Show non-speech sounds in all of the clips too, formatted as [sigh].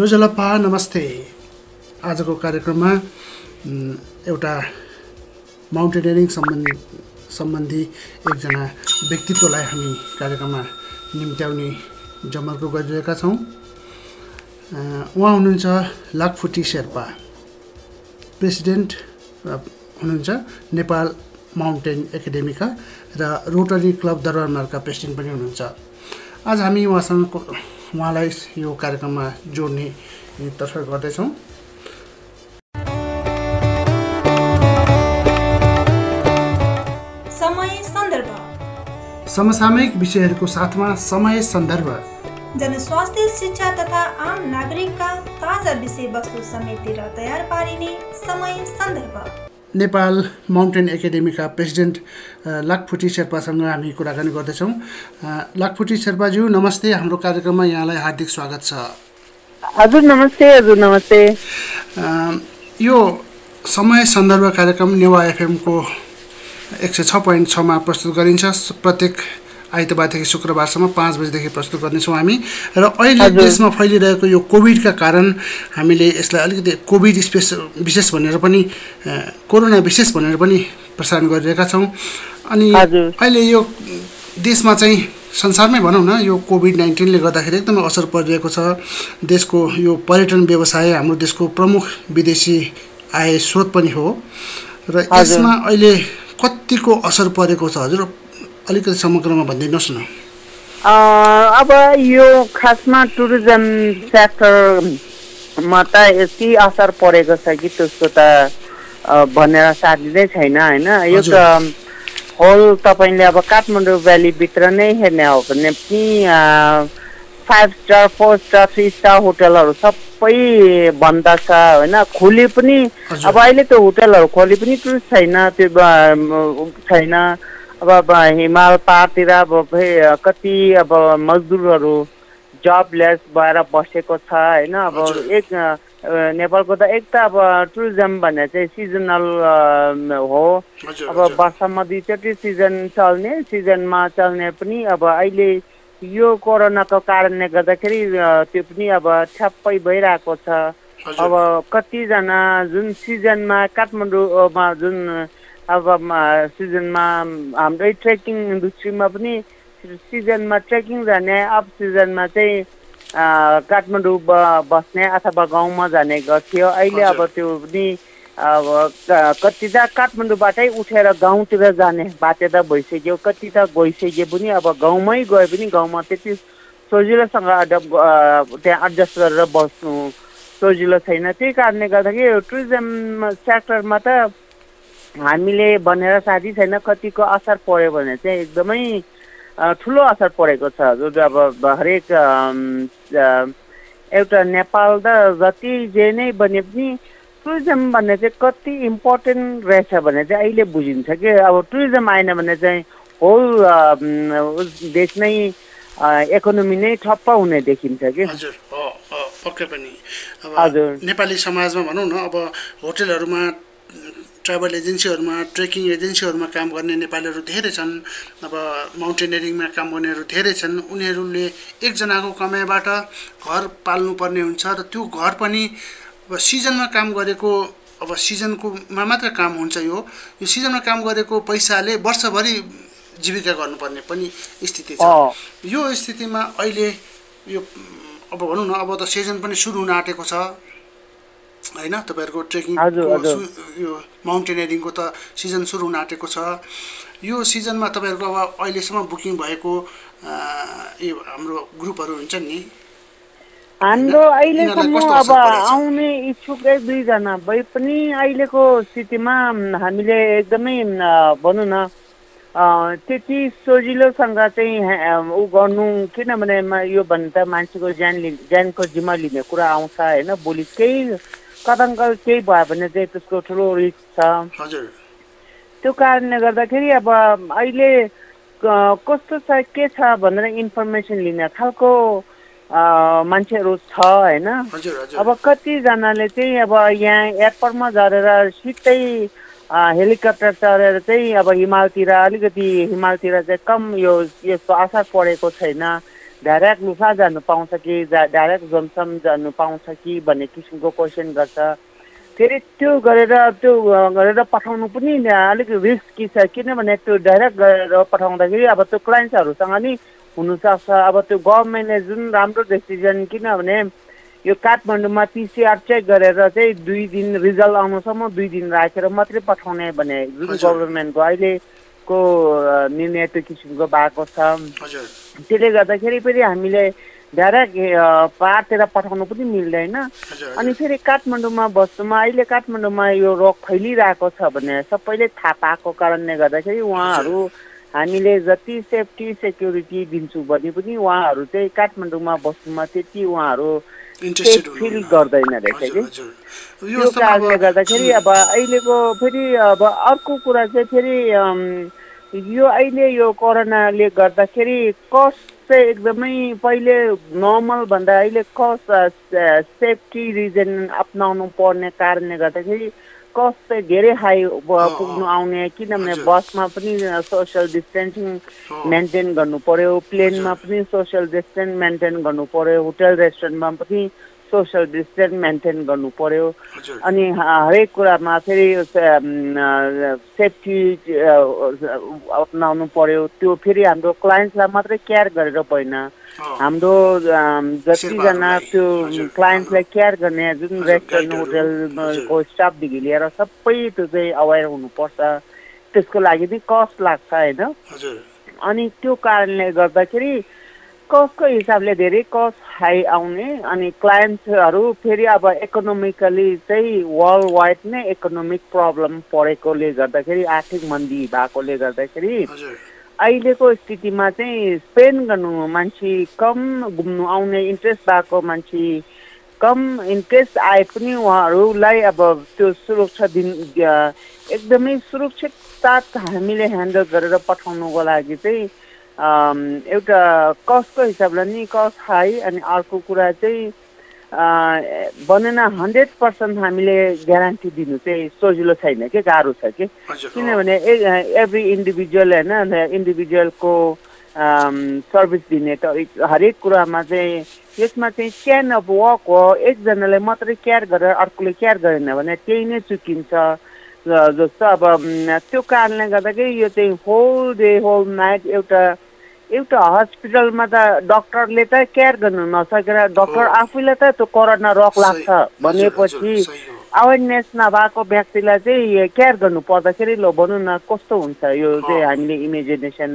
जोजलप्पा नमस्ते। आजको कार्यक्रममा एउटा माउन्टेनियरिङ सम्बन्धी सम्बन्धी एकजना व्यक्तित्वलाई हामी कार्यक्रममा निम्त्याउने जमर्को गरिरहेका छौँ। उहाँ हुनुहुन्छ लाखफुटी शेर्पा प्रेसिडेन्ट हुनुहुन्छ नेपाल माउन्टेन एकाडेमीका र रोटरी क्लब दरबारमार्का प्रेसिडेन्ट पनि हुनुहुन्छ। आज हामी उहाँसँग उहाँलाई यो कार्यक्रममा जोड्ने तर्फ गर्दैछौँ। समय सन्दर्भ। समसामयिक विषयहरूको साथमा समय सन्दर्भ। जनस्वास्थ्य शिक्षा तथा आम नागरिकका ताजा विषयवस्तु समेटेर तयार पारिने समय सन्दर्भ। नेपाल माउन्टेन एकाडेमीका प्रेसिडेन्ट लाखफुटी शेर्पासँग हामी कुराकानी गर्दैछौँ। लाखफुटी शेर्पाज्यू नमस्ते। हाम्रो कार्यक्रममा यहाँलाई हार्दिक स्वागत छ। हजुर नमस्ते। हजुर नमस्ते। यो समय सन्दर्भ कार्यक्रम नेवा एफएमको एक सय छ पोइन्ट छमा प्रस्तुत गरिन्छ। प्रत्येक आइतबारदेखि शुक्रबारसम्म पाँच बजीदेखि प्रस्तुत गर्नेछौँ हामी। र अहिले देशमा फैलिरहेको यो कोभिडका कारण हामीले यसलाई अलिकति कोभिड स्पेस विशेष भनेर पनि कोरोना विशेष भनेर पनि प्रसारण गरिरहेका छौँ। अनि। अहिले यो देशमा चाहिँ संसारमै भनौँ न यो कोभिड नाइन्टिनले गर्दाखेरि एकदमै असर परिरहेको छ। देशको यो पर्यटन व्यवसाय हाम्रो देशको प्रमुख विदेशी आय स्रोत पनि हो। र यसमा अहिले कतिको असर परेको छ। हजुर अलिकति समग्रमा भनिदिनुहोस् न अब यो खासमा टुरिज्म सेक्टरमा त यति असर परेको छ कि त्यसको त भनेर साधिँदै छैन होइन यो। त होल तपाईँले अब काठमाडौँ भ्यालीभित्र नै हेर्ने हो भने पनि five star four star three star होटलहरू सबै बन्द छ होइन खोले पनि। अब अहिले त होटलहरू खोले पनि टुरिस्ट छैन त्यो छैन अब हिमाल पहाडतिर अब खै कति अब मजदुरहरू जबलेस भएर बसेको छ होइन अब। एक नेपालको त एक त अब टुरिज्म भन्ने चाहिँ सिजनल हो अब। वर्षमा दुईचोटि सिजन चल्ने सिजनमा चल्ने पनि अब अहिले यो कोरोनाको कारणले गर्दाखेरि त्यो पनि अब ठ्याप्पै भइरहेको छ। अब कतिजना जुन सिजनमा काठमाडौँमा जुन अब सिजनमा हाम्रै ट्रेकिङ इन्डस्ट्रीमा पनि सिजनमा ट्रेकिङ जाने अफ सिजनमा चाहिँ काठमाडौँ ब- बस्ने अथवा गाउँमा जाने गर्थ्यो अहिले अब। त्यो पनि अब कति त काठमाडौँबाटै उठेर गाउँतिर जाने बाटो त भइसक्यो कति त गइसक्यो पनि अब गाउँमै गए पनि गाउँमा त्यति सजिलोसँग अडप त्यहाँ एडजस्ट गरेर बस्नु सजिलो छैन त्यही कारणले गर्दाखेरि टुरिज्म सेक्टरमा त हामीले भनेर साथी छैन कतिको असर पर्यो भने चाहिँ एकदमै ठुलो असर परेको छ। जुन अब हरेक एउटा नेपाल त जति जे नै बने पनि टुरिज्म भन्ने चाहिँ कति इम्पोर्टेन्ट रहेछ भने चाहिँ अहिले बुझिन्छ कि। अब टुरिज्म आएन भने चाहिँ होल देश नै इकोनोमी नै ठप्प हुने देखिन्छ कि। पक्कै पनि। अब हजुर। नेपाली समाजमा भनौँ न अब होटेलहरूमा ट्राभल एजेन्सीहरूमा ट्रेकिङ एजेन्सीहरूमा काम गर्ने नेपालीहरू धेरै छन् अब माउन्टेनियरिङमा काम गर्नेहरू धेरै छन्। उनीहरूले एकजनाको कमाइबाट घर पाल्नुपर्ने हुन्छ र त्यो घर पनि अब सिजनमा काम गरेको अब सिजनकोमा मात्र काम हुन्छ यो। यो सिजनमा काम गरेको पैसाले वर्षभरि जीविका गर्नुपर्ने पनि स्थिति छ। यो स्थितिमा अहिले यो अब भनौँ न अब त सिजन पनि सुरु हुन आँटेको छ। होइन तपाईँहरूको। सु- यो माउन्टेनियरिङको त सिजन सुरु हुन आँटेको छ यो सिजनमा तपाईँहरूको अब अहिलेसम्म बुकिङ भएको यो हाम्रो ग्रुपहरू हुन्छ नि हाम्रो अहिलेसम्म अब? आउने इच्छुक दुईजना भए पनि अहिलेको स्थितिमा हामीले एकदमै भनौँ न त्यति सजिलोसँग चाहिँ उ गर्नु किनभने यो भने त मान्छेको ज्यान लि ज्यानको जिम्मा लिने कुरा आउँछ होइन भोलि केही कथङ्कल केही भयो भने चाहिँ त्यसको ठुलो रिस्क छ। हजुर। त्यो कारणले गर्दाखेरि अब अहिले कस्तो छ के छ भनेर इन्फर्मेसन लिने खालको मान्छेहरू छ होइन? अब कतिजनाले चाहिँ अब यहाँ एयरपोर्टमा झरेर सिधै हेलिकप्टर चढेर चाहिँ अब हिमालतिर अलिकति हिमालतिर चाहिँ कम यो यस्तो असर परेको छैन। डाइरेक्ट लुफा जानु पाउँछ कि डाइरेक्ट जमसम जानु पाउँछ कि भन्ने किसिमको क्वेसन गर्छ फेरि त्यो गरेर त्यो गरेर पठाउनु पनि अलिक रिस्की छ किनभने त्यो डाइरेक्ट गरेर पठाउँदाखेरि अब त्यो क्लाइन्ट्सहरूसँग नि हुनसक्छ अब त्यो गभर्मेन्टले जुन राम्रो डिसिजन किनभने यो काठमाडौँमा पिसिआर चेक गरेर चाहिँ दुई दिन रिजल्ट आउनुसम्म दुई दिन राखेर मात्रै पठाउने भने जुन। गभर्मेन्टको अहिलेको निर्णय त्यो किसिमको भएको छ हजुर त्यसले गर्दाखेरि फेरि हामीले डाइरेक्ट पारतिर पठाउनु पनि मिल्दैन। अनि फेरि काठमाडौँमा बस्नुमा अहिले काठमाडौँमा यो रोग फैलिरहेको छ भने सबैले थाहा पाएको कारणले गर्दाखेरि उहाँहरू हामीले जति सेफ्टी सेक्युरिटी दिन्छौँ भने पनि उहाँहरू चाहिँ काठमाडौँमा बस्नुमा त्यति उहाँहरू फिल गर्दैन रहेछ कि। त्यो कारणले गर्दाखेरि अब अहिलेको फेरि अब अर्को कुरा चाहिँ फेरि यो अहिले यो कोरोनाले गर्दाखेरि कस्ट चाहिँ एकदमै पहिले नर्मल भन्दा अहिले कस्ट सेफ्टी रिजन अप्नाउनु पर्ने कारणले गर्दाखेरि कस्ट चाहिँ धेरै हाई पुग्नु आउने किनभने। बसमा पनि सोसियल डिस्टेन्सिङ। मेन्टेन गर्नु पर्यो प्लेनमा पनि सोसियल डिस्टेन्स मेन्टेन गर्नु पर्यो होटल रेस्टुरेन्टमा पनि सोसियल डिस्टेन्स मेन्टेन गर्नु पर्यो। अनि हरेक कुरामा फेरि सेफ्टी अप्नाउनु पर्यो। त्यो फेरि हाम्रो क्लाइन्ट्सलाई मात्रै केयर गरेर होइन। हाम्रो जतिजना त्यो हजुर, क्लाइन्टलाई केयर गर्ने जुन रेस्टुरेन्ट होटलको स्टाफदेखि लिएर सबै त्यो चाहिँ अवेर हुनुपर्छ। त्यसको लागि चाहिँ कस्ट लाग्छ होइन? अनि त्यो कारणले गर्दाखेरि कस्टको हिसाबले धेरै कस्ट हाई आउने अनि क्लाइन्ट्सहरू फेरि अब इकोनोमिकली चाहिँ वर्ल्ड वाइड नै इकोनोमिक प्रब्लम परेकोले गर्दाखेरि आर्थिक मन्दी भएकोले गर्दाखेरि अहिलेको स्थितिमा चाहिँ स्पेन्ड गर्नु मान्छे कम घुम्नु आउने इन्ट्रेस्ट भएको मान्छे कम इन्ट्रेस्ट आए पनि उहाँहरूलाई अब त्यो सुरक्षा दिन एकदमै सुरक्षित साथ हामीले ह्यान्डल गरेर पठाउनुको लागि चाहिँ एउटा कस्टको हिसाबले नि कस्ट हाई अनि अर्को कुरा चाहिँ बनेन हन्ड्रेड पर्सेन्ट हामीले ग्यारेन्टी दिनु चाहिँ सजिलो छैन कि गाह्रो छ कि। किनभने एभ्री इन्डिभिजुअल होइन इन्डिभिजुअलको सर्भिस दिने त हरेक कुरामा चाहिँ यसमा चाहिँ क्यान अफ वर्क हो। एकजनाले मात्रै केयर गरेर अर्कोले केयर गरेन भने त्यही नै चुकिन्छ। जस्तो अब त्यो कारणले गर्दाखेरि यो चाहिँ होल डे होल नाइट एउटा एउटा हस्पिटलमा त डक्टरले त केयर गर्नु नसकेर डक्टर। आफैलाई त त्यो कोरोना रोग लाग्छ भनेपछि। अवेरनेस नभएको व्यक्तिलाई चाहिँ केयर गर्नु पर्दाखेरि ल भनौँ न कस्तो हुन्छ यो चाहिँ। हामीले इमेजिनेसन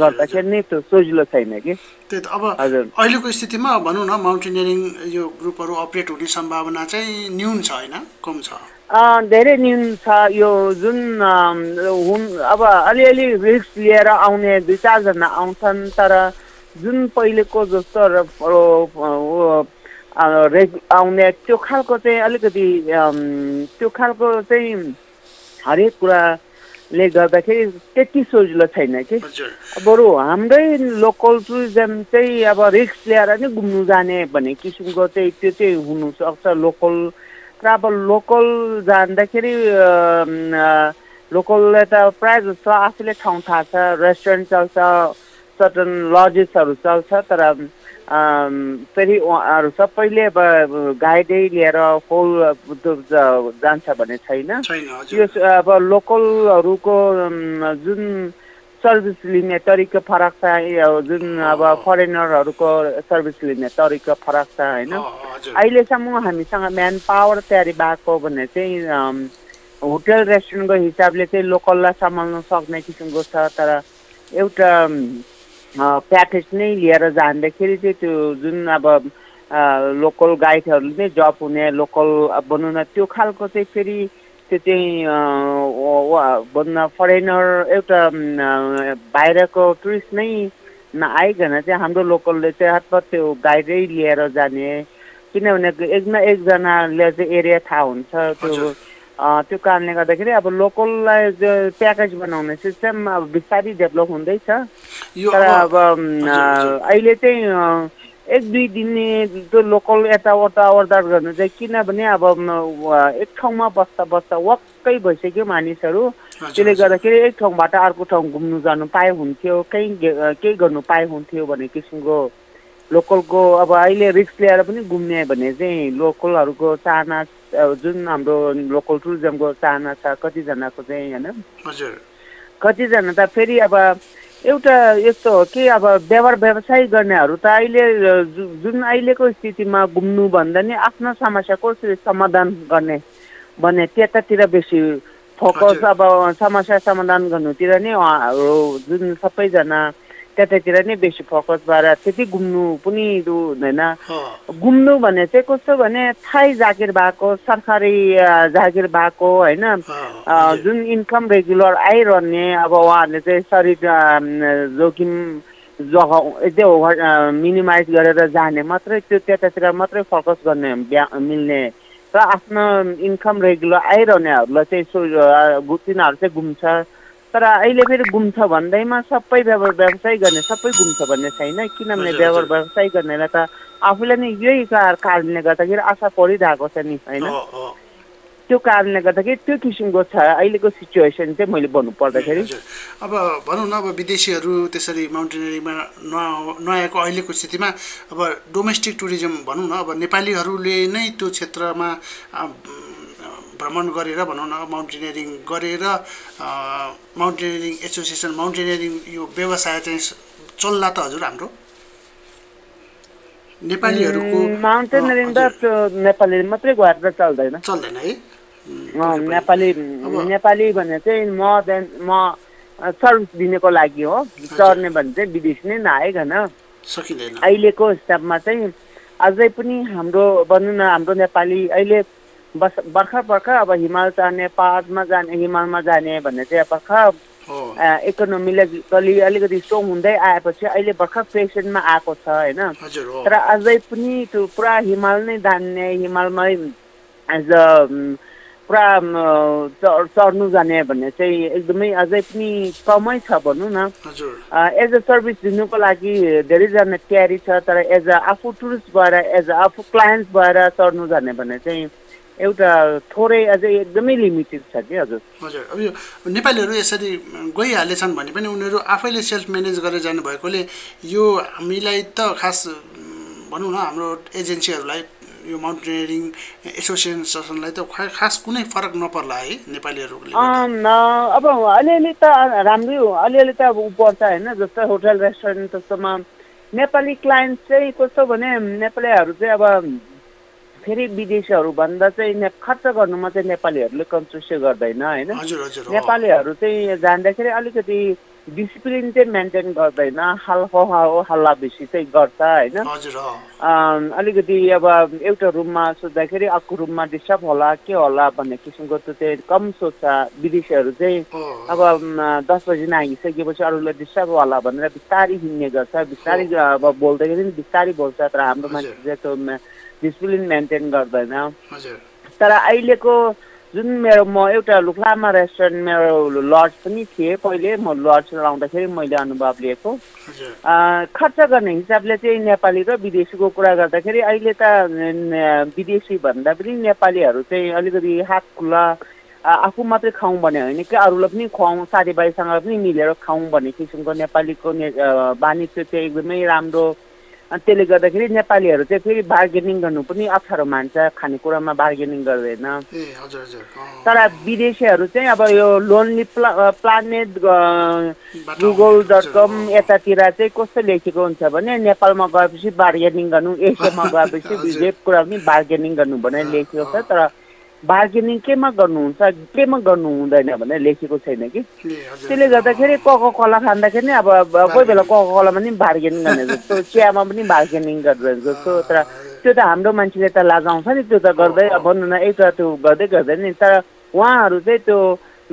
गर्दाखेरि नै त्यो सजिलो छैन कि त्यही त अब हजुर। अहिलेको स्थितिमा भनौँ न माउन्टेनियरिङ यो ग्रुपहरू अपरेट हुने सम्भावना चाहिँ न्यून छ होइन कम छ धेरै न्यून छ यो जुन हुन अब अलिअलि रिस्क लिएर आउने दुई चारजना आउँछन् तर जुन पहिलेको जस्तो आउने त्यो खालको चाहिँ अलिकति त्यो खालको चाहिँ हरेक कुराले गर्दाखेरि त्यति सजिलो छैन कि बरु हाम्रै लोकल टुरिज्म चाहिँ अब रिस्क लिएर नै घुम्नु जाने भन्ने किसिमको चाहिँ त्यो चाहिँ हुनसक्छ लोकल र अब लोकल जाँदाखेरि लोकलले त प्रायः जस्तो आफूले ठाउँ थाहा छ रेस्टुरेन्ट चल्छ सर्टन लजेसहरू चल्छ तर फेरि उहाँहरू सबैले अब गाइडै लिएर होल जान्छ भन्ने छैन। यो अब लोकलहरूको जुन सर्भिस लिने तरिका फरक छ जुन अब फरेनरहरूको सर्भिस लिने तरिका फरक छ होइन? अहिलेसम्म हामीसँग म्यान पावर तयारी भएको भने चाहिँ होटल रेस्टुरेन्टको हिसाबले चाहिँ लोकललाई सम्हाल्न सक्ने किसिमको छ तर एउटा प्याकेज नै लिएर जाँदाखेरि चाहिँ त्यो जुन अब लोकल गाइडहरूले नै जब हुने लोकल भनौँ न त्यो खालको चाहिँ फेरि त्यो चाहिँ अ, व- व- भनौँ न फरेनर एउटा बाहिरको टुरिस्ट नै नआइकन चाहिँ हाम्रो लोकलले चाहिँ हतपत त्यो गाइडै लिएर जाने। किनभने एक न एकजनाले चाहिँ एरिया थाहा हुन्छ। त्यो त्यो कारणले गर्दाखेरि अब लोकललाई प्याकेज बनाउने सिस्टम अब बिस्तारै डेभलप हुँदैछ। तर अब। अहिले चाहिँ एक दुई दिने त्यो लोकल यताउता अवरदार गर्नु चाहिँ किनभने अब एक ठाउँमा बस्दा बस्दा वाक्कै भइसक्यो मानिसहरू। त्यसले। गर्दाखेरि एक ठाउँबाट अर्को ठाउँ घुम्नु जानु पाए हुन्थ्यो कहीँ केही गर्नु पाए हुन्थ्यो भन्ने किसिमको लोकलको अब अहिले रिक्स लिएर पनि घुम्ने भने चाहिँ लोकलहरूको चाहना जुन हाम्रो लोकल टुरिज्मको चाहना छ कतिजनाको चाहिँ होइन। हजुर। कतिजना त फेरि अब एउटा यस्तो हो कि अब व्यवहार व्यवसाय गर्नेहरू त अहिले जुन अहिलेको स्थितिमा घुम्नु भन्दा नि आफ्नो समस्या कसरी समाधान गर्ने भने त्यतातिर बेसी फोकस। अब समस्या समाधान गर्नुतिर नै उहाँहरू जुन सबैजना त्यतातिर नै बेसी फोकस भएर त्यति घुम्नु पनि हुँदैन। घुम्नु भने चाहिँ कस्तो भने थाई जागिर भएको सरकारी जागिर भएको होइन। जुन इन्कम रेगुलर आइरहने अब उहाँहरूले चाहिँ शरीर जोखिम जगा ओभर मिनिमाइज गरेर जाने मात्रै त्यो त्यतातिर मात्रै फोकस गर्ने मिल्ने। र आफ्नो इन्कम रेगुलर आइरहनेहरूलाई चाहिँ तिनीहरू चाहिँ घुम्छ। तर अहिले फेरि घुम्छ भन्दैमा सबै व्यवहार व्यवसाय गर्ने सबै घुम्छ भन्ने छैन किनभने हजुर। व्यवसाय गर्नेलाई त आफूलाई नै यही कार- कारणले गर्दाखेरि आशा परिरहेको छ नि होइन। त्यो कारणले गर्दाखेरि त्यो किसिमको छ अहिलेको सिचुएसन चाहिँ मैले भन्नु पर्दाखेरि अब भनौँ न अब विदेशीहरू त्यसरी माउन्टेनियरिङमा न नआएको अहिलेको स्थितिमा अब डोमेस्टिक टुरिज्म भनौँ न अब नेपालीहरूले नै त्यो क्षेत्रमा भ्रमण गरेर भनौँ न माउन्टेनियरिङ गरेर माउन्टेनियरिङ एसोसिएसन माउन्टेनियरिङ यो व्यवसाय चाहिँ चल्ला त हजुर हाम्रो? नेपालीहरूको नेपाली मात्रै गएर त चल्दैन। चल्दैन है? नेपाली नेपाली भने चाहिँ म देन म सर्भिस दिनको लागि हो। चढ्ने भने चाहिँ विदेशी नै नआइकन। सकिँदैन। अहिलेको हिसाबमा चाहिँ अझै पनि हाम्रो भनौँ न हाम्रो नेपाली अहिले बस भर्खर भर्खर अब हिमाल जाने पाहाडमा जाने हिमालमा जाने भन्ने चाहिँ अब भर्खर इकोनोमिकली अलिकति स्ट्रङ हुँदै आएपछि अहिले भर्खर फेसनमा आएको छ होइन? तर अझै पनि त्यो पुरा हिमाल नै जान्ने हिमालमै एज अ पुरा चढ्नु जाने भन्ने चाहिँ एकदमै अझै पनि कमै छ भनौँ न। एज अ सर्भिस दिनुको लागि धेरैजना तयारी छ तर एज अ आफू टुरिस्ट भएर एज अ आफू क्लायन्ट भएर चढ्नु जाने भने चाहिँ एउटा थोरै अझै एकदमै लिमिटेड छ कि हजुर। हजुर अब यो नेपालीहरू यसरी गइहालेछन् भने पनि उनीहरू आफैले सेल्फ म्यानेज गरेर जानु भएकोले यो हामीलाई त खास भनौँ न हाम्रो एजेन्सीहरूलाई यो माउन्टेनियरिङ एसोसिएसनलाई त खास कुनै फरक नपर्ला है नेपालीहरूले अब अलिअलि त राम्रै हो अलिअलि त अब पर्छ होइन जस्तो होटल रेस्टुरेन्ट जस्तोमा नेपाली क्लाइन्ट चाहिँ कस्तो भने नेपालीहरू चाहिँ अब फेरि विदेशीहरू भन्दा चाहिँ ने खर्च गर्नुमा चाहिँ नेपालीहरूले कन्जुसी गर्दैन होइन। नेपालीहरू चाहिँ जाँदाखेरि अलिकति डिसिप्लिन चाहिँ मेन्टेन गर्दैन हाल हो हल्ला बेसी चाहिँ गर्छ होइन अलिकति अब एउटा रुममा सोच्दाखेरि अर्को रुममा डिस्टर्ब होला के होला भन्ने किसिमको त्यो चाहिँ कम सोच्छ विदेशीहरू चाहिँ। अब दस बजी नागिसकेपछि अरूलाई डिस्टर्ब होला भनेर बिस्तारै हिँड्ने गर्छ बिस्तारै अब बोल्दाखेरि पनि बिस्तारै बोल्छ तर हाम्रो। मान्छे चाहिँ त्यो डिसिप्लिन मेन्टेन गर्दैन। तर अहिलेको जुन मेरो म एउटा लुक्लामा रेस्टुरेन्ट मेरो लज पनि थिएँ पहिले म लज चलाउँदाखेरि मैले अनुभव लिएको। खर्च गर्ने हिसाबले चाहिँ नेपाली र विदेशीको कुरा गर्दाखेरि अहिले त विदेशी भन्दा पनि नेपालीहरू चाहिँ अलिकति हात खुल्ला आफू मात्रै खाउँ भन्ने होइन कि अरूलाई पनि खुवाउँ साथीभाइसँग पनि मिलेर खाउँ भन्ने किसिमको नेपालीको बानी त्यो चाहिँ एकदमै राम्रो अनि त्यसले गर्दाखेरि नेपालीहरू चाहिँ फेरि बार्गेनिङ गर्नु पनि अप्ठ्यारो मान्छ खानेकुरामा बार्गेनिङ गर्दैन। तर विदेशीहरू चाहिँ अब यो लोनली प्ला प्लानेट गुगल डट कम। यतातिर चाहिँ कस्तो लेखेको हुन्छ भने नेपालमा गएपछि बार्गेनिङ गर्नु एसियामा [laughs] गएपछि। जे कुरा पनि बार्गेनिङ गर्नु भनेर लेखेको छ। तर बार्गेनिङ केमा गर्नुहुन्छ केमा गर्नु हुँदैन भनेर लेखेको छैन कि? त्यसले गर्दाखेरि कोको कोला खाँदाखेरि नि अब कोही बेला कोको कोलामा पनि बार्गेनिङ गर्ने जस्तो चियामा पनि बार्गेनिङ गर्ने जस्तो। तर त्यो त हाम्रो मान्छेले त लाजाउँछ नि त्यो त गर्दै अब भनौँ न एउटा त्यो गर्दै गर्दै नि। तर उहाँहरू चाहिँ त्यो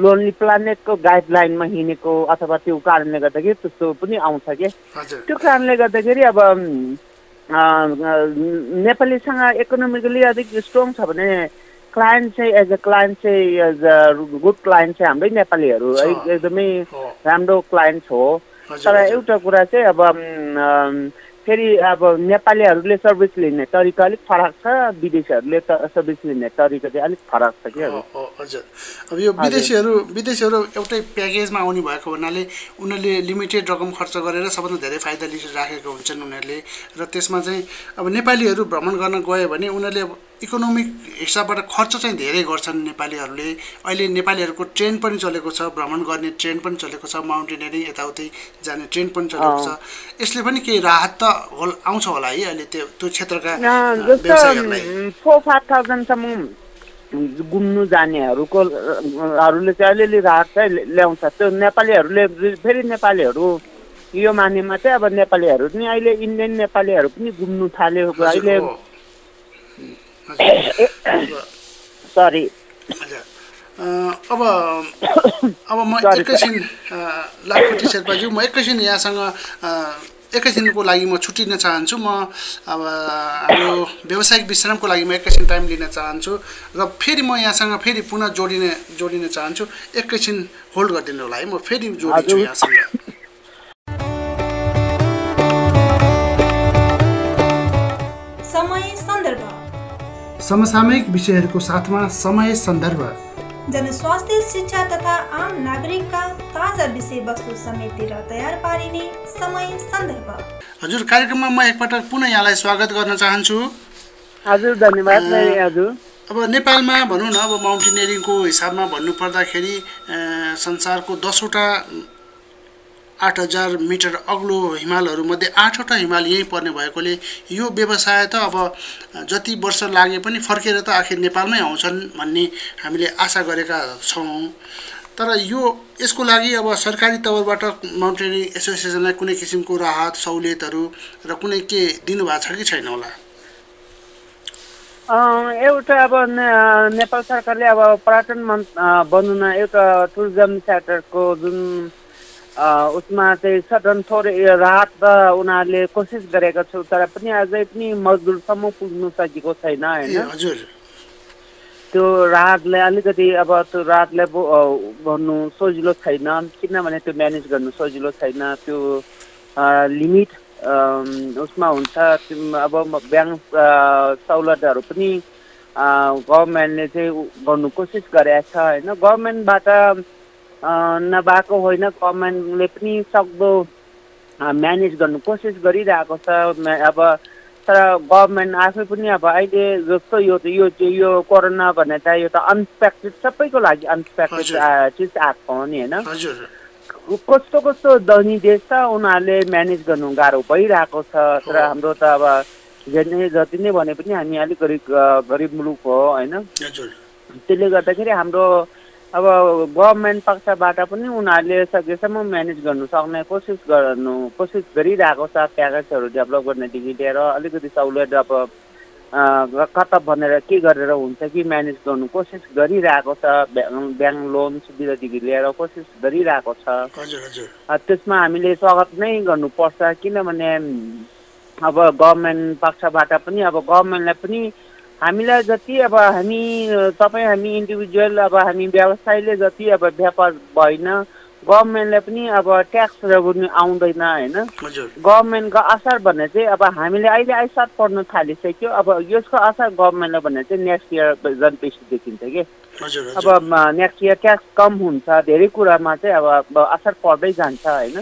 लोनली प्लानेटको गाइडलाइनमा हिँडेको अथवा त्यो कारणले गर्दाखेरि त्यस्तो पनि आउँछ कि? त्यो कारणले गर्दाखेरि अब नेपालीसँग इकोनोमिकली अलिक स्ट्रङ छ भने क्लायन्ट चाहिँ एज अ क्लायन्ट चाहिँ एज अ गुड क्लायन्ट चाहिँ हाम्रै नेपालीहरू। है- एकदमै राम्रो क्लायन्ट हो। तर। एउटा कुरा चाहिँ अब फेरि अब नेपालीहरूले सर्भिस लिने तरिका अलिक फरक छ विदेशीहरूले त सर्भिस लिने तरिका चाहिँ अलिक फरक छ कि हजुर। अब यो विदेशीहरू विदेशीहरू एउटै प्याकेजमा आउने भएको हुनाले उनीहरूले लिमिटेड रकम खर्च गरेर सबभन्दा धेरै फाइदा लिइराखेको हुन्छन् उनीहरूले। र त्यसमा चाहिँ अब नेपालीहरू भ्रमण गर्न गयो भने उनीहरूले इकोनोमिक हिसाबबाट खर्च चाहिँ धेरै गर्छन् नेपालीहरूले। अहिले नेपालीहरूको ट्रेन पनि चलेको छ भ्रमण गर्ने ट्रेन पनि चलेको छ माउन्टेनियरिङ यताउति जाने ट्रेन पनि चलेको छ। यसले पनि केही राहत त होल आउँछ होला है अहिले त्यो त्यो क्षेत्रका फोर फाइभ थाउजन्डसम्म घुम्नु जानेहरूको हरूले चाहिँ अलिअलि राहत चाहिँ ल्या- ल्याउँछ। त्यो नेपालीहरूले फेरि नेपालीहरू यो मानेमा चाहिँ अब नेपालीहरू पनि अहिले इन्डियन नेपालीहरू पनि घुम्नु थाल्यो। अहिले सरी हजुर अ, अब अब म एकैछिन अ, लालकोटी शेर्पाज्यू म एकैछिन यहाँसँग अ, एकैछिनको लागि म छुट्टिन चाहन्छु। म अब हाम्रो व्यावसायिक विश्रामको लागि म एकैछिन टाइम लिन चाहन्छु र फेरि म यहाँसँग फेरि पुनः जोडिने जोडिन चाहन्छु। एकैछिन होल्ड गरिदिनु होला है। म फेरि जोडिन्छु। यहाँसँग। समय सन्दर्भ। समसामयिक विषयहरूको साथमा समय सन्दर्भ। जनस्वास्थ्य शिक्षा तथा आम नागरिकका ताजा विषयवस्तु समेटेर तयार पारिने समय सन्दर्भ। हजुर कार्यक्रममा म एकपटक पुनः यहाँलाई स्वागत गर्न चाहन्छु। हजुर धन्यवाद हजुर अब नेपालमा भनौँ न अब माउन्टेनियरिङको हिसाबमा भन्नुपर्दाखेरि संसारको दसवटा आठ हजार मिटर अग्लो हिमालहरूमध्ये आठवटा हिमाल यहीँ पर्ने भएकोले यो व्यवसाय त अब जति वर्ष लागे पनि फर्केर त आखिर नेपालमै आउँछन् भन्ने हामीले आशा गरेका छौँ। तर यो यसको लागि अब सरकारी तौरबाट माउन्टेनियरिङ एसोसिएसनलाई कुनै किसिमको राहत सहुलियतहरू र कुनै के दिनुभएको छ कि छैन होला? एउटा अब नेपाल सरकारले अब पर्यटन मन् बनाउन एउटा टुरिज्म सेक्टरको जुन उसमा चाहिँ सडन थोरै राहत त उनीहरूले कोसिस गरेको छु तर पनि अझै पनि मजदुरसम्म पुग्नु सकेको छैन होइन? त्यो राहतलाई अलिकति अब त्यो राहतलाई गर्नु सजिलो छैन किनभने त्यो म्यानेज गर्नु सजिलो छैन त्यो लिमिट उसमा हुन्छ अब ब्याङ्क सहुलियतहरू पनि गभर्मेन्टले चाहिँ गर्नु कोसिस गरेको छ होइन? गभर्मेन्टबाट नभएको होइन गभर्मेन्टले पनि सक्दो म्यानेज गर्नु कोसिस गरिरहेको छ। अब तर गभर्मेन्ट आफै पनि अब अहिले जस्तो यो यो यो कोरोना भन्ने त यो त अनएक्सपेक्टेड सबैको लागि अनएक्सपेक्टेड। चिज आएको हो नि होइन? कस्तो कस्तो धनी देश छ उनीहरूले म्यानेज गर्नु गाह्रो भइरहेको छ। तर। हाम्रो त अब जति जति नै भने पनि हामी अलिक गरिब गरिब मुलुक हो होइन? त्यसले गर्दाखेरि हाम्रो अब गभर्मेन्ट पक्षबाट पनि उनीहरूले सकेसम्म म्यानेज गर्नु सक्ने कोसिस गर्नु कोसिस गरिरहेको छ प्याकेजहरू डेभलप गर्नेदेखि लिएर अलिकति सहुलियत अब कता भनेर के गरेर हुन्छ कि म्यानेज गर्नु कोसिस गरिरहेको छ ब्याङ्क लोन सुविधादेखि लिएर कोसिस गरिरहेको छ। त्यसमा हामीले स्वागत नै गर्नुपर्छ किनभने अब गभर्मेन्ट पक्षबाट पनि अब गभर्मेन्टलाई पनि हामीलाई जति अब हामी तपाईँ हामी इन्डिभिजुअल अब हामी व्यवसायले जति अब व्यापार भएन गभर्मेन्टलाई पनि अब ट्याक्स रेभेन्यू आउँदैन होइन? गभर्मेन्टको असर भन्ने चाहिँ अब हामीले अहिले आइसात पर्न थालिसक्यो। अब यसको असर गभर्मेन्टलाई भन्ने चाहिँ नेक्स्ट इयर झन् बेसी देखिन्छ कि। अब नेक्स्ट इयर ट्याक्स कम हुन्छ धेरै कुरामा चाहिँ अब असर पर्दै जान्छ होइन?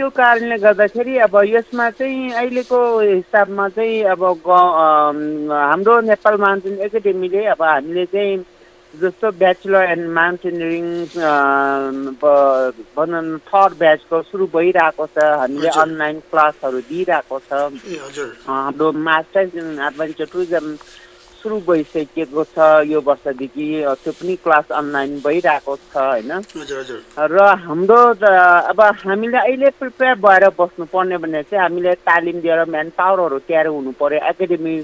त्यो कारणले गर्दाखेरि अब यसमा चाहिँ अहिलेको हिसाबमा चाहिँ अब हाम्रो नेपाल माउन्टेन एकाडेमीले अब हामीले चाहिँ जस्तो ब्याचलर एन्ड माउन्टेनियरिङ भनौँ थर्ड ब्याचको सुरु भइरहेको छ हामीले। अनलाइन क्लासहरू दिइरहेको छ हाम्रो मास्टर्स इन एडभेन्चर टुरिज्म सुरु भइसकेको छ यो वर्षदेखि त्यो पनि क्लास अनलाइन भइरहेको छ होइन? र हाम्रो अब हामीले अहिले प्रिपेयर भएर बस्नुपर्ने भने चाहिँ हामीले तालिम दिएर म्यान पावरहरू तयार हुनु पऱ्यो एकाडेमी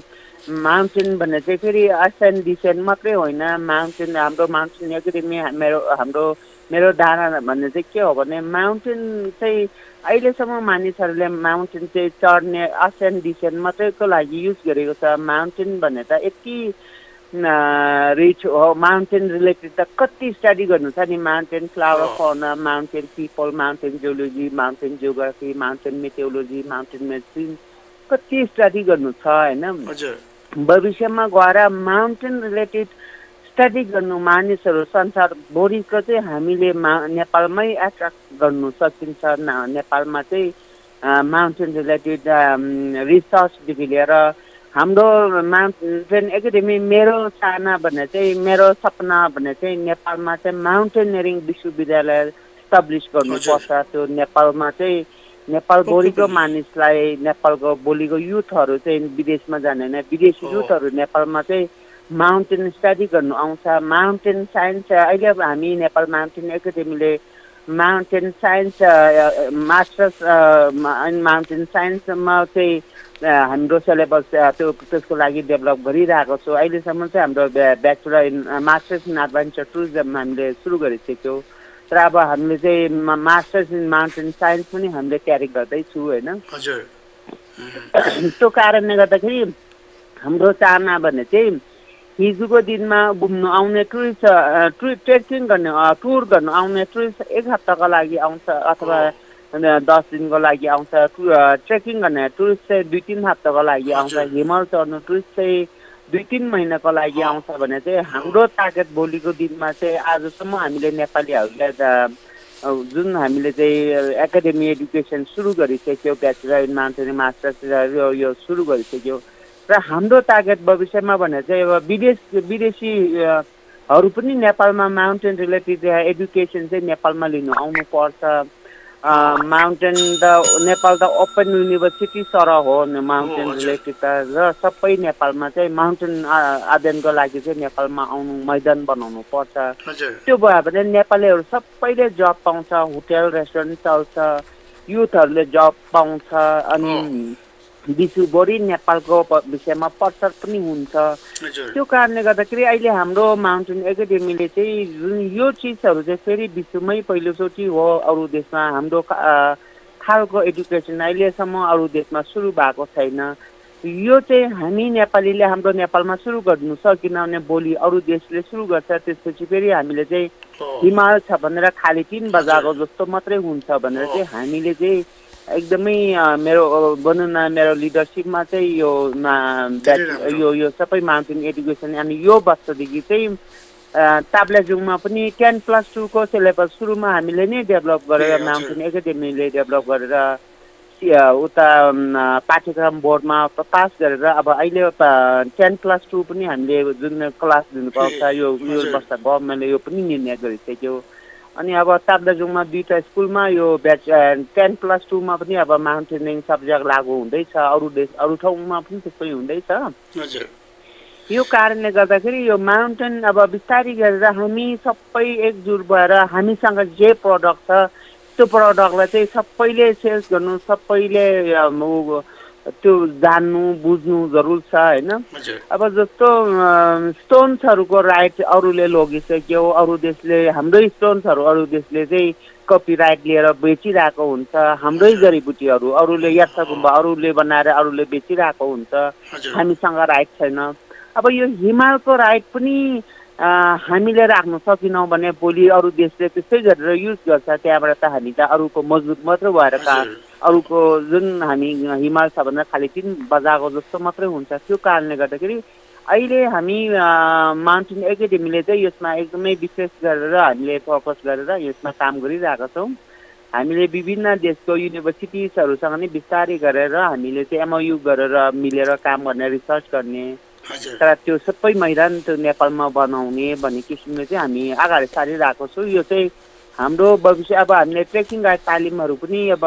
माउन्टेन भन्ने चाहिँ फेरि एसएन डिसेन मात्रै होइन। माउन्टेन हाम्रो माउन्टेन एकाडेमी मेरो हाम्रो मेरो धारणा भन्ने चाहिँ के हो भने माउन्टेन चाहिँ अहिलेसम्म मानिसहरूले माउन्टेन चाहिँ चढ्ने एसएन डिसेन मात्रैको लागि युज गरेको छ। माउन्टेन भन्ने त यति रिच हो। माउन्टेन रिलेटेड त कति स्टडी गर्नु छ नि? Mountain flower. Fauna mountain people mountain geology mountain geography mountain meteorology mountain medicine कति स्टडी गर्नु छ होइन? भविष्यमा गएर माउन्टेन रिलेटेड स्टडी गर्नु मानिसहरू संसारभरिको चाहिँ हामीले मा नेपालमै एट्र्याक्ट गर्नु सकिन्छ नेपालमा चाहिँ माउन्टेन रिलेटेड रिसर्चदेखि लिएर हाम्रो माउन्टेन एकाडेमी मेरो चाहना भने चाहिँ मेरो सपना भने चाहिँ नेपालमा चाहिँ माउन्टेनियरिङ विश्वविद्यालय इस्टाब्लिस गर्नुपर्छ त्यो नेपालमा चाहिँ नेपालभरिको मानिसलाई नेपालको भोलिको युथहरू चाहिँ विदेशमा जाने होइन विदेशी। युथहरू नेपालमा चाहिँ माउन्टेन स्टडी गर्नु आउँछ। माउन्टेन साइन्स अहिले अब हामी Nepal mountain एकाडेमीले mountain science masters in mountain साइन्समा चाहिँ हाम्रो सिलेबस त्यो त्यसको लागि डेभलप गरिरहेको छौँ। अहिलेसम्म चाहिँ हाम्रो bachelor in masters in adventure tourism हामीले सुरु गरिसक्यौँ तर अब हामीले चाहिँ मास्टर्स इन माउन्टेन साइन्स पनि हामीले क्यारी गर्दैछु होइन? त्यो कारणले गर्दाखेरि हाम्रो चाहना भने चाहिँ हिजोको दिनमा घुम्नु आउने टुरिस्ट टुर ट्रेकिङ गर्ने टुर गर्नु आउने टुरिस्ट एक हप्ताको लागि आउँछ अथवा दस दिनको लागि आउँछ टु- ट्रेकिङ गर्ने टुरिस्ट चाहिँ दुई तिन हप्ताको लागि आउँछ। हिमाल चढ्नु टुरिस्ट चाहिँ दुई तिन महिनाको लागि आउँछ भने चाहिँ हाम्रो टार्गेट भोलिको दिनमा चाहिँ आजसम्म हामीले नेपालीहरूलाई जुन हामीले चाहिँ एकाडेमी एडुकेसन सुरु गरिसक्यौँ ब्याचलर इन माउन्टेन मास्टर्स यो सुरु गरिसक्यौँ र हाम्रो टार्गेट भविष्यमा भने चाहिँ अब विदेश विदेशी अ, हरू पनि नेपालमा माउन्टेन रिलेटेड एडुकेसन चाहिँ नेपालमा लिनु आउनुपर्छ। माउन्टेन त नेपाल त ओपन युनिभर्सिटी सरह हो माउन्टेन। रिलेटेड त। र सबै नेपालमा चाहिँ माउन्टेन अध्ययनको लागि चाहिँ नेपालमा आउनु मैदान बनाउनु पर्छ त्यो भयो भने नेपालीहरू सबैले जब पाउँछ होटेल रेस्टुरेन्ट चल्छ युथहरूले जब पाउँछ अनि विश्वभरि नेपालको विषयमा प्रचार पनि हुन्छ। त्यो कारणले गर्दाखेरि अहिले हाम्रो माउन्टेन एकाडेमीले चाहिँ जुन यो चिजहरू चाहिँ फेरि विश्वमै पहिलोचोटि हो अरू देशमा हाम्रो खालको एडुकेसन अहिलेसम्म अरू देशमा सुरु भएको छैन। यो चाहिँ हामी नेपालीले हाम्रो नेपालमा सुरु गर्नु सकिन भने भोलि अरू देशले सुरु गर्छ त्यसपछि फेरि हामीले चाहिँ हिमाल छ भनेर खालि तिन बजाएको जस्तो मात्रै हुन्छ भनेर चाहिँ हामीले चाहिँ एकदमै मेरो भनौँ न मेरो लिडरसिपमा चाहिँ यो। यो यो सबै माउन्टेन एडुकेसन अनि यो वर्षदेखि चाहिँ ताप्लेजुङमा पनि टेन प्लस टूको सिलेबस सुरुमा हामीले नै डेभलप गरेर। माउन्टेन एकाडेमीले डेभलप गरेर उता पाठ्यक्रम बोर्डमा पास गरेर अब अहिले टेन प्लस टू पनि हामीले जुन क्लास दिनु पाउँछ यो। वर्ष गभर्मेन्टले यो पनि निर्णय गरिसक्यो अनि अब ताप्लेजुङमा दुईवटा स्कुलमा यो ब्याच टेन प्लस टूमा पनि अब माउन्टेनिङ सब्जेक्ट लागु हुँदैछ। अरू देश अरू ठाउँमा पनि त्यस्तै हुँदैछ। हजुर। यो कारणले गर्दाखेरि यो माउन्टेन अब बिस्तारै गरेर हामी सबै एकजुट भएर हामीसँग जे प्रडक्ट छ त्यो प्रडक्टलाई चाहिँ सबैले सेल्स गर्नु सबैले त्यो जान्नु बुझ्नु जरुर छ होइन? अब जस्तो स्टोन्सहरूको राइट अरूले लगिसक्यो अरू देशले हाम्रै स्टोन्सहरू अरू देशले चाहिँ कपिराइट लिएर बेचिरहेको हुन्छ हाम्रै जडीबुटीहरू अरूले यर्थ गुम्बा अरूले बनाएर अरूले बेचिरहेको हुन्छ हामीसँग राइट छैन। अब यो हिमालको राइट पनि हामीले राख्न सकेनौँ भने भोलि अरू देशले त्यस्तै गरेर युज गर्छ त्यहाँबाट त हामी त अरूको मजबुत मात्र भएर का हजुर। अरूको जुन हामी हिमाल छ भनेर खालि तिन बजाएको जस्तो मात्रै हुन्छ। त्यो कारणले गर्दाखेरि अहिले हामी माउन्टेन एकाडेमीले चाहिँ यसमा एकदमै विशेष गरेर हामीले फोकस गरेर यसमा काम गरिरहेका छौँ। हामीले विभिन्न देशको युनिभर्सिटिजहरूसँग नै बिस्तारै गरेर हामीले चाहिँ एमओयु गरेर मिलेर काम गर्ने रिसर्च गर्ने। तर त्यो सबै मैदान त्यो नेपालमा बनाउने भन्ने किसिमले चाहिँ हामी अगाडि सारिरहेको छौँ। यो चाहिँ हाम्रो भविष्य अब हामीले ट्रेकिङ गाइड तालिमहरू पनि अब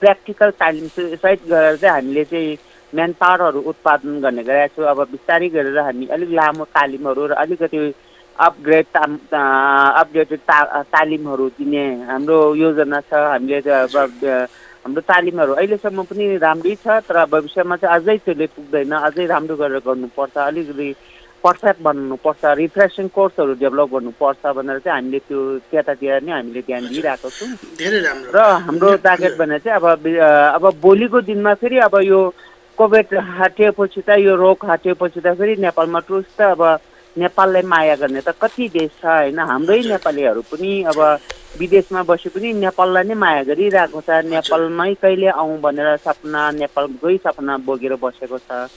प्र्याक्टिकल तालिम सहि- सहित गरेर चाहिँ हामीले चाहिँ म्यान पावरहरू उत्पादन गर्ने गरेका छौँ। अब बिस्तारै गरेर हामी अलिक लामो तालिमहरू र अलिकति अपग्रेड ताम अपग्रेडेड ता तालिमहरू दिने हाम्रो योजना छ। हामीले हाम्रो तालिमहरू अहिलेसम्म पनि राम्रै छ तर भविष्यमा चाहिँ अझै त्यसले पुग्दैन अझै राम्रो गरेर गर्नुपर्छ। अलिकति पर्फेक्ट बनाउनुपर्छ रिफ्रेसिङ कोर्सहरू डेभलप गर्नुपर्छ भनेर चाहिँ हामीले त्यो त्यतातिर नै हामीले ध्यान दिइरहेको छौँ। र हाम्रो टार्गेट भने चाहिँ अब अब भोलिको दिनमा फेरि अब यो कोभिड हटिएपछि त यो रोग हटिएपछि त फेरि नेपालमा टुरिस्ट त अब नेपाललाई माया गर्ने त कति देश छ होइन? हाम्रै नेपालीहरू पनि अब विदेशमा बसे पनि नेपाललाई नै माया गरिरहेको छ। नेपालमै कहिले आउँ भनेर सपना नेपालकै सपना बोकेर बसेको छ।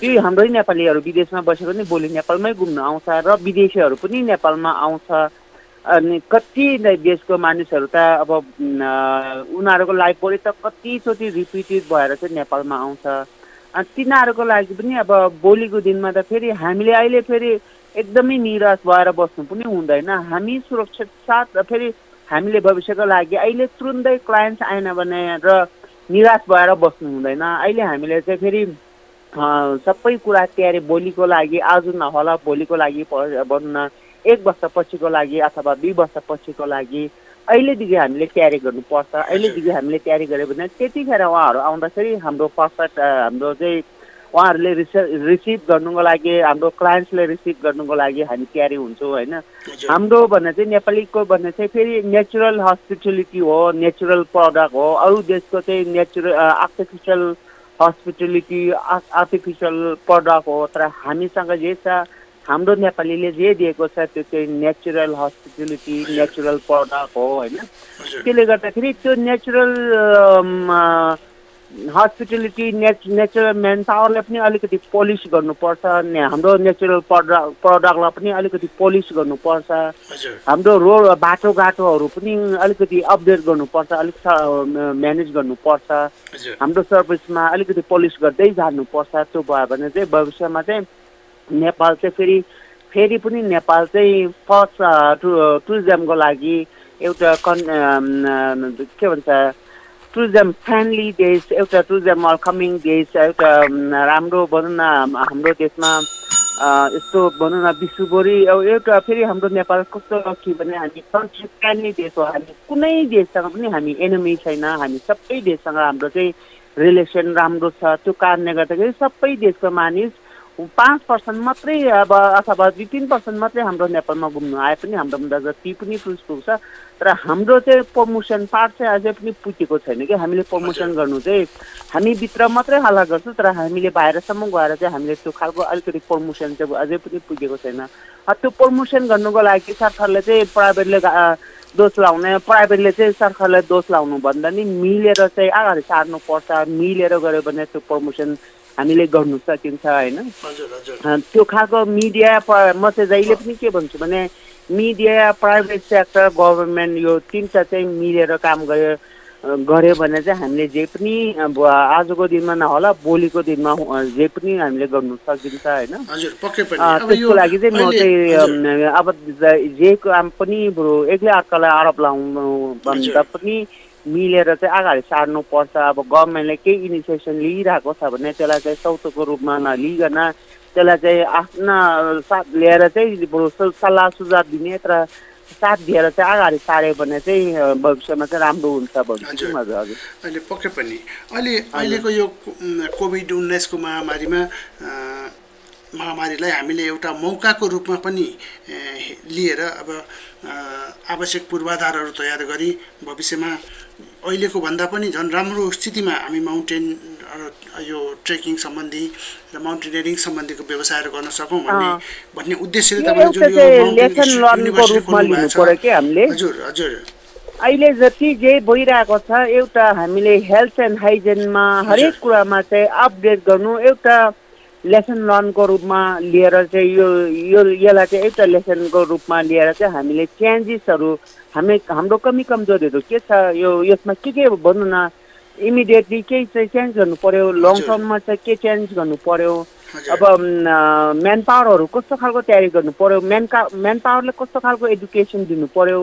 त्यही हाम्रै नेपालीहरू विदेशमा बसेको पनि भोलि नेपालमै घुम्न आउँछ र विदेशीहरू पनि नेपालमा आउँछ। अनि कति नै देशको मानिसहरू त अब उनीहरूको लाइफ त कतिचोटि रिपिटेड भएर चाहिँ नेपालमा आउँछ। तिनीहरूको लागि पनि अब भोलिको दिनमा त फेरि हामीले अहिले फेरि एकदमै निराश भएर बस्नु पनि हुँदैन। हामी सुरक्षित साथ फेरि हामीले भविष्यको लागि अहिले तुरुन्तै क्लायन्ट्स आएन भने र निराश भएर बस्नु हुँदैन। अहिले हामीले चाहिँ फेरि सबै कुरा तयारी भोलिको लागि आज नहोला भोलिको लागि भनौँ न एक वर्षपछिको लागि अथवा दुई वर्षपछिको लागि अहिलेदेखि हामीले तयारी गर्नुपर्छ। अहिलेदेखि हामीले तयारी गऱ्यो भने त्यतिखेर उहाँहरू आउँदाखेरि हाम्रो पर्फेक्ट हाम्रो चाहिँ उहाँहरूले रिसे रिसिभ गर्नुको लागि हाम्रो क्लायन्ट्सले रिसिभ गर्नुको लागि हामी तयारी हुन्छौँ होइन? हाम्रो भन्ने चाहिँ नेपालीको भन्ने चाहिँ फेरि नेचुरल हस्पिटालिटी हो नेचुरल प्रडक्ट हो। अरू देशको चाहिँ natural artificial hospitality artificial product हो। तर हामीसँग जे छ हाम्रो नेपालीले जे दिएको छ त्यो चाहिँ नेचुरल हस्पिटालिटी नेचुरल प्रडक्ट हो होइन? त्यसले गर्दाखेरि त्यो नेचुरल हस्पिटालिटी नेच नेचुरल म्यान पावरलाई पनि अलिकति पोलिस गर्नुपर्छ ने हाम्रो नेचुरल प्रडक्ट प्रडक्टलाई पनि अलिकति पोलिस गर्नुपर्छ। हाम्रो रोड बाटोघाटोहरू पनि अलिकति अपडेट गर्नुपर्छ अलिक म्यानेज गर्नुपर्छ। हाम्रो सर्भिसमा अलिकति पोलिस गर्दै जानुपर्छ त्यो भयो भने चाहिँ भविष्यमा चाहिँ नेपाल चाहिँ फेरि फेरि पनि नेपाल चाहिँ फर्स्ट टु टुरिज्मको लागि एउटा कन् के भन्छ टुरिज्म फ्रेन्डली देश एउटा टुरिज्म वेलकमिङ देश एउटा राम्रो भनौँ न हाम- हाम्रो देशमा यस्तो भनौँ न विश्वभरि एउटा फेरि हाम्रो नेपाल कस्तो लकी भने हामी कन्ट्री फ्रेन्डली देश हो हामी कुनै देशसँग पनि हामी एनिमी छैन हामी सबै देशसँग हाम्रो चाहिँ रिलेसन राम्रो छ। त्यो कारणले गर्दाखेरि सबै देशको मानिस पाँच पर्सेन्ट मात्रै अब अथवा दुई तिन पर्सेन्ट मात्रै हाम्रो नेपालमा घुम्नु आए पनि हाम्रोभन्दा जति पनि टुरिस्ट पुग्छ तर हाम्रो चाहिँ प्रमोसन पार्ट चाहिँ अझै पनि पुगेको छैन कि। हामीले प्रमोसन गर्नु चाहिँ हामी भित्र मात्रै हल्ला गर्छौँ तर हामीले बाहिरसम्म गएर चाहिँ हामीले त्यो खालको अलिकति प्रमोसन चाहिँ अझै पनि पुगेको छैन। त्यो प्रमोसन गर्नुको लागि सरकारले चाहिँ प्राइभेटले दोष लाउने प्राइभेटले चाहिँ सरकारलाई दोष लाउनु भन्दा नि मिलेर चाहिँ अगाडि सार्नुपर्छ। मिलेर गऱ्यो भने त्यो प्रमोसन हामीले गर्नु सकिन्छ होइन। त्यो खालको मिडिया म चाहिँ जहिले पनि के भन्छु भने मिडिया प्राइभेट सेक्टर गभर्मेन्ट यो तिनवटा चाहिँ मिलेर काम गऱ्यो अ, गऱ्यो भने चाहिँ हामीले जे पनि आजको दिनमा नहोला भोलिको दिनमा जे पनि हामीले गर्नु सकिन्छ होइन। त्यसको लागि चाहिँ म चाहिँ अब ज- काम पनि बरु एक्लै अर्कालाई आरोप लाउनु भन्दा। पनि मिलेर चाहिँ अगाडि सार्नुपर्छ अब गभर्मेन्टले केही इनिसिएसन लिइरहेको छ भने त्यसलाई चाहिँ सौतोको रूपमा नलिकन त्यसलाई चाहिँ आफ्ना साथ लिएर चाहिँ बरु सल्लाह सुझाव दिने तर साथ दिएर चाहिँ अगाडि सार्यो भने चाहिँ भविष्यमा चाहिँ राम्रो हुन्छ भन्छु हजुर। अहिले पक्कै पनि। अहिले अहिलेको यो कोभिड उन्नाइसको महामारीमा महामारीलाई हामीले एउटा मौकाको रूपमा पनि लिएर अब आवश्यक पूर्वाधारहरू तयार गरी भविष्यमा अहिलेको भन्दा पनि झन् राम्रो स्थितिमा हामी माउन्टेन र यो ट्रेकिङ सम्बन्धी र माउन्टेनियरिङ सम्बन्धीको व्यवसायहरू गर्न सकौँ भन्ने। भन्ने उद्देश्यले तपाईँले जुन यो हजुर हजुर। अहिले जति जे भइरहेको छ एउटा हामीले हेल्थ एन्ड हाइजिनमा हरेक कुरामा चाहिँ अपडेट गर्नु एउटा लेसन लर्नको रूपमा लिएर चाहिँ यो यो यसलाई चाहिँ एउटा लेसनको रूपमा लिएर चाहिँ हामीले चेन्जेसहरू हामी हाम्रो कमी कमजोरीहरू के छ यो यसमा के के भनौँ न इमिडिएटली केही चाहिँ चेन्ज गर्नु पर्यो लङ। टर्ममा चाहिँ के चेन्ज गर्नु पर्यो अब म्यान पावरहरू कस्तो खालको तयारी गर्नु पर्यो म्यान का म्यान पावरले कस्तो खालको एडुकेसन दिनु पर्यो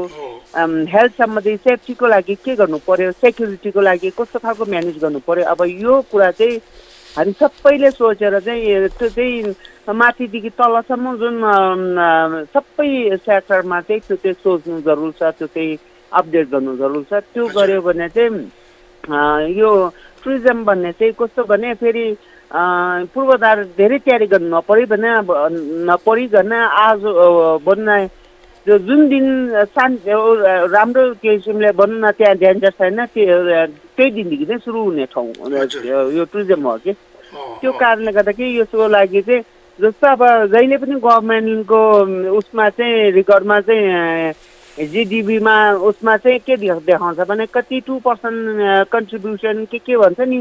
हेल्थ सम्बन्धी सेफ्टीको लागि के गर्नु पर्यो सेक्युरिटीको लागि कस्तो खालको म्यानेज गर्नु पर्यो अब यो कुरा चाहिँ हामी सबैले सोचेर चाहिँ त्यो चाहिँ माथिदेखि तलसम्म जुन सबै सेक्टरमा चाहिँ त्यो चाहिँ सोच्नु जरुर छ त्यो चाहिँ अपडेट गर्नु जरुर छ त्यो। गऱ्यो भने चाहिँ यो टुरिज्म भन्ने चाहिँ कस्तो भने फेरि पूर्वाधार धेरै तयारी गर्नु नपरिकन नपरिकन आज अ, भनौँ न त्यो जुन दिन शान्ति राम्रो किसिमले भनौँ न त्यहाँ डेन्जर छैन त्यो त्यही दिनदेखि नै सुरु हुने ठाउँ। यो टुरिज्म हो कि। त्यो कारणले गर्दाखेरि यसको लागि चाहिँ जस्तो अब जहिले पनि गभर्मेन्टको उसमा चाहिँ रेकर्डमा चाहिँ जिडिपीमा उसमा चाहिँ के देख- देखाउँछ भने कति टु पर्सेन्ट कन्ट्रिब्युसन के के भन्छ नि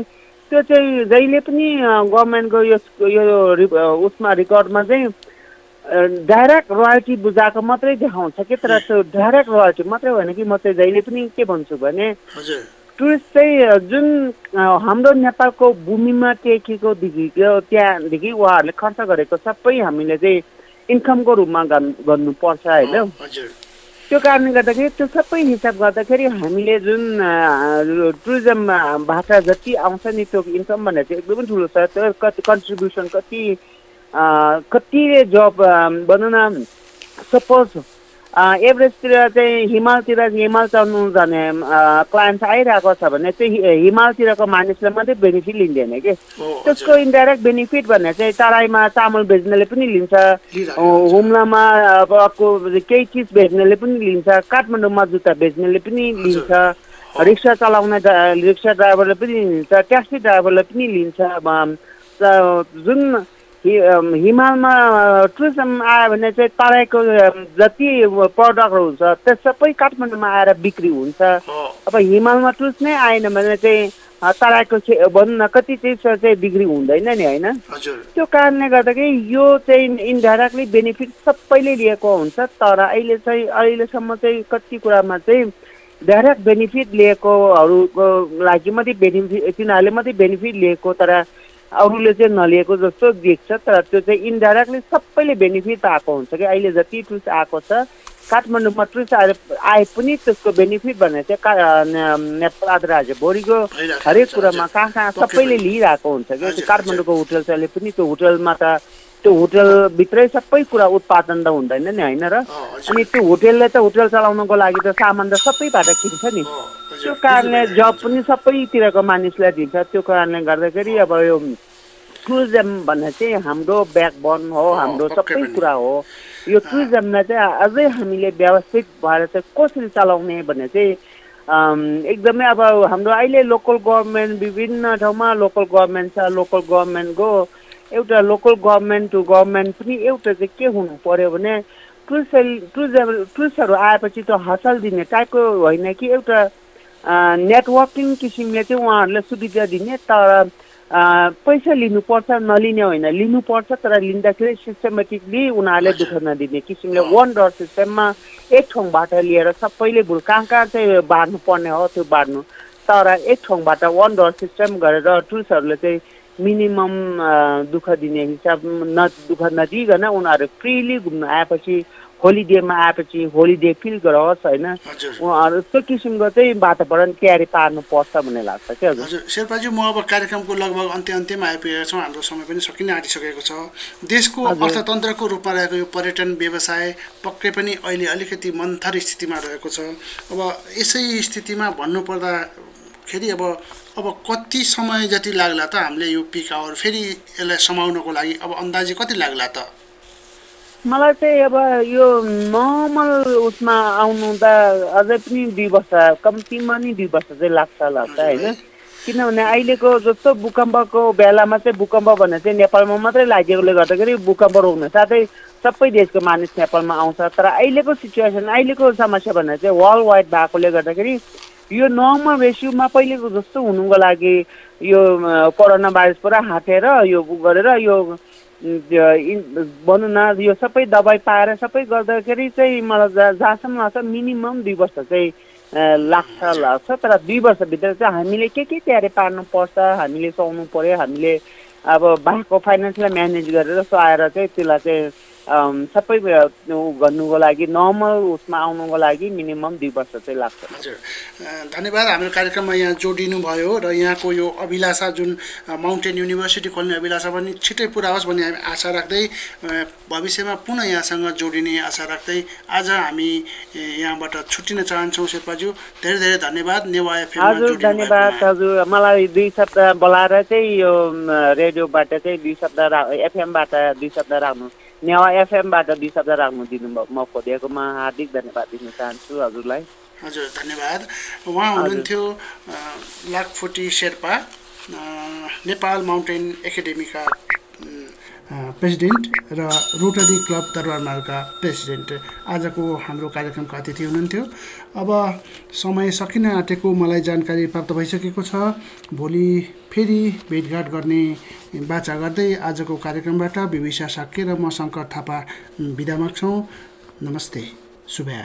त्यो चाहिँ जहिले पनि गभर्मेन्टको यस यो उसमा रेकर्डमा चाहिँ डाइरेक्ट रोयल्टी बुझाएको मात्रै देखाउँछ कि? तर त्यो डाइरेक्ट रोयल्टी मात्रै होइन कि? म चाहिँ जहिले पनि के भन्छु भने टुरिस्ट चाहिँ जुन हाम्रो नेपालको भूमिमा टेकेको देखिको त्यहाँदेखि उहाँहरूले खर्च गरेको सबै हामीले चाहिँ इन्कमको रूपमा गर्नु गर्नुपर्छ होइन? त्यो कारणले गर्दाखेरि त्यो सबै हिसाब गर्दाखेरि हामीले जुन टुरिज्मबाट जति आउँछ नि त्यो इन्कम भनेर चाहिँ एकदमै ठुलो छ। त्यो कति कन्ट्रिब्युसन कति कतिले जब भनौँ न सपोज एभरेस्टतिर चाहिँ हिमालतिर हिमाल चढ्नु जाने क्लाइन्ट आइरहेको छ भने चाहिँ हिमालतिरको मानिसले मात्रै बेनिफिट लिँदैन कि? त्यसको इन्डाइरेक्ट बेनिफिट भन्ने चाहिँ तराईमा चामल बेच्नेले पनि लिन्छ। हुम्लामा अब अर्को केही चिज बेच्नेले पनि लिन्छ काठमाडौँमा जुत्ता बेच्नेले पनि लिन्छ रिक्सा चलाउने रिक्सा ड्राइभरले पनि लिन्छ ट्याक्सी ड्राइभरले पनि लिन्छ जुन हि- हिमालमा टुरिज्म आयो भने चाहिँ तराईको जति प्रडक्टहरू हुन्छ त्यो सबै काठमाडौँमा आएर बिक्री हुन्छ। अब हिमालमा टुरिस्ट नै आएन भने चाहिँ तराईको भनौँ न कति चिज चाहिँ बिक्री हुँदैन नि होइन? त्यो कारणले गर्दाखेरि यो चाहिँ इन्डाइरेक्टली बेनिफिट सबैले लिएको हुन्छ तर अहिले चाहिँ अहिलेसम्म चाहिँ कति कुरामा चाहिँ डाइरेक्ट बेनिफिट लिएकोहरूको लागि मात्रै बेनिफिट तिनीहरूले मात्रै बेनिफिट लिएको तर अरूले चाहिँ नलिएको जस्तो देख्छ तर त्यो चाहिँ इन्डाइरेक्टली सबैले बेनिफिट पाएको हुन्छ कि अहिले जति टुरिस्ट आएको छ काठमाडौँमा टुरिस्ट आएर आए पनि त्यसको बेनिफिट भने चाहिँ नेपाल आदि भोलिको भइरहेको हरेक कुरामा। कहाँ कहाँ सबैले। लिइरहेको हुन्छ कि काठमाडौँको होटल पनि त्यो होटलमा त त्यो होटलभित्रै सबै कुरा उत्पादन त हुँदैन नि होइन र। अनि त्यो होटेलले त होटल चलाउनको लागि त सामान त सबैबाट किन्छ नि। त्यो कारणले जब पनि सबैतिरको मानिसलाई दिन्छ त्यो कारणले गर्दाखेरि अब यो टुरिज्म भन्ने चाहिँ हाम्रो ब्याकबोन हो हाम्रो सबै। कुरा हो यो टुरिज्मलाई चाहिँ अझै हामीले व्यवस्थित भएर चाहिँ कसरी चलाउने भन्ने चाहिँ एकदमै अब हाम्रो अहिले लोकल गभर्मेन्ट विभिन्न ठाउँमा लोकल गभर्मेन्ट छ लोकल गभर्मेन्टको एउटा लोकल गभर्मेन्ट टु गभर्मेन्ट पनि एउटा चाहिँ के हुनु पर्यो भने टुरिस्ट टुरिज्म टुरिस्टहरू आएपछि त हसल दिने टाइपको होइन कि एउटा नेटवर्किङ किसिमले चाहिँ उहाँहरूलाई सुविधा दिने तर पैसा लिनुपर्छ नलिने होइन। लिनुपर्छ तर लिँदाखेरि सिस्टमेटिकली उनीहरूले दुःख नदिने किसिमले वान डर सिस्टममा एक ठाउँबाट लिएर सबैले भुल कहाँ कहाँ चाहिँ बाँड्नु पर्ने हो त्यो बाँड्नु तर एक ठाउँबाट वान डर सिस्टम गरेर टुरिस्टहरूले चाहिँ मिनिमम दुःख दिने हिसाब न दुःख नदिइकन उनीहरू फ्रिली घुम्न आएपछि होलिडेमा आएपछि होलिडे फिल गरोस् होइन? उहाँहरू त्यो किसिमको चाहिँ वातावरण तयारी पार्नुपर्छ भन्ने लाग्छ क्या हजुर। हजुर शेर्पाजी म अब कार्यक्रमको लगभग अन्त्य अन्त्यमा आइपुगेका छौँ। हाम्रो समय पनि सकिन आँटिसकेको छ। देशको। अर्थतन्त्रको रूपमा रहेको यो पर्यटन व्यवसाय पक्कै पनि अहिले अलिकति मन्थर स्थितिमा रहेको छ। अब यसै स्थितिमा भन्नुपर्दाखेरि अब अब कति समय जति लाग्ला त हामीले यो पिक आवर फेरि यसलाई समाउनको लागि अब अन्दाजी कति लाग्ला त? मलाई चाहिँ अब यो नर्मल उसमा आउनु त अझै पनि दुई वर्ष कम्तीमा नि दुई वर्ष चाहिँ लाग्छ लाग्छ होइन? किनभने अहिलेको जस्तो भूकम्पको बेलामा चाहिँ भूकम्प भन्ने चाहिँ नेपालमा मात्रै लागेकोले गर्दाखेरि भूकम्प रोक्न साथै सबै देशको मानिस नेपालमा आउँछ। तर अहिलेको सिचुएसन अहिलेको समस्या भन्ने चाहिँ वर्ल्ड वाइड भएकोले गर्दाखेरि यो नर्मल रेसियोमा पहिलेको जस्तो हुनुको लागि यो कोरोना भाइरस पुरा हातेर यो गरेर यो भनौँ न यो सबै दबाई पाएर सबै गर्दाखेरि चाहिँ मलाई जहाँ जहाँसम्म लाग्छ मिनिमम दुई वर्ष चाहिँ लाग्छ लाग्छ तर दुई वर्षभित्र चाहिँ हामीले के के तयारी पार्नुपर्छ हामीले सुहाउनु पऱ्यो हामीले अब बाहेकको फाइनेन्सलाई म्यानेज गरेर सुहाएर चाहिँ त्यसलाई चाहिँ सबै गर्नुको लागि नर्मल उसमा आउनुको लागि मिनिमम दुई वर्ष चाहिँ लाग्छ। हजुर। धन्यवाद। हाम्रो कार्यक्रममा यहाँ जोडिनु भयो र यहाँको यो अभिलाषा जुन माउन्टेन युनिभर्सिटी खोल्ने अभिलाषा पनि छिट्टै पुरा होस् भन्ने हामी आशा राख्दै भविष्यमा पुनः यहाँसँग जोडिने आशा राख्दै आज हामी यहाँबाट छुट्टिन चाहन्छौँ शेर्पाज्यू। धेरै धेरै धन्यवाद। नेवा हजुर धन्यवाद। हजुर। मलाई दुई सप्ताह बोलाएर चाहिँ यो रेडियोबाट चाहिँ दुई सप्ताह रा एफएमबाट दुई सप्ताह राख्नु। नेवा एफएमबाट दुई सप्ताह राख्नु दिनुभयो मौका दिएकोमा हार्दिक धन्यवाद दिन चाहन्छु हजुरलाई हजुर धन्यवाद उहाँ हुनुहुन्थ्यो लाखफुटी शेर्पा नेपाल माउन्टेन एकाडेमीका प्रेसिडेन्ट र रोटरी क्लब दरबारमालका प्रेसिडेन्ट। आजको हाम्रो कार्यक्रमको अतिथि हुनुहुन्थ्यो। अब समय सकिन आँटेको मलाई जानकारी प्राप्त भइसकेको छ। भोलि फेरि भेटघाट गर्ने बाचा गर्दै आजको कार्यक्रमबाट विभिषा साक्य र म शङ्कर थापा बिदा माग्छौँ। नमस्ते। शुभया